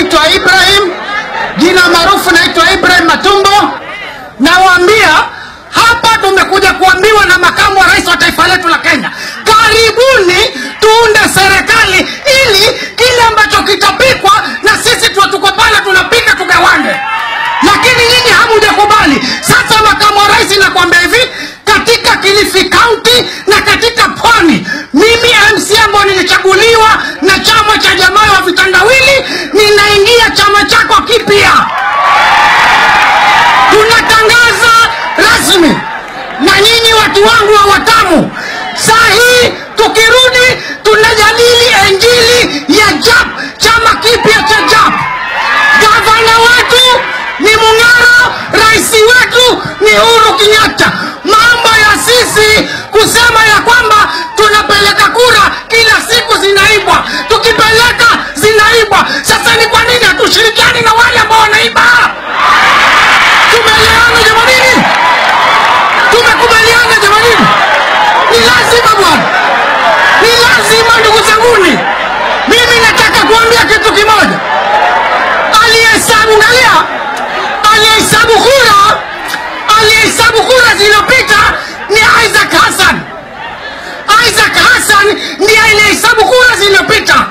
naitwa Ibrahim, jina maarufu naitwa Ibrahim Matumbo. Nawaambia hapa tumekuja kuambiwa na makamu wa rais wa taifa letu la Kenya, karibuni tuunde serikali ili kile ambacho kitapikwa na sisi tuwe tuko pale tunapika tugawane, lakini nyinyi hamujakubali. Sasa makamu wa rais nakwambia hivi, katika Kilifi County watu wangu wa Watamu, saa hii tukirudi tunajadili injili ya JAP, chama kipya cha JAP. Gavana wetu ni Mung'aro, raisi wetu ni Uhuru zilizopita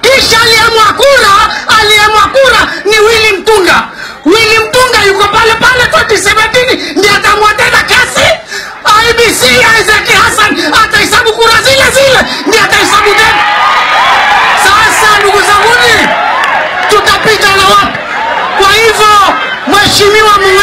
kisha aliamua kura, aliamua kura ni Willy Mtunga. Willy Mtunga yuko pale pale 2017 ndiye ataamua tena kesi. IBC Isaac Hassan atahesabu kura zile zile, ndiye atahesabu tena. Sasa ndugu zanguni, tutapita na wapi? Kwa hivyo Mheshimiwa Mungu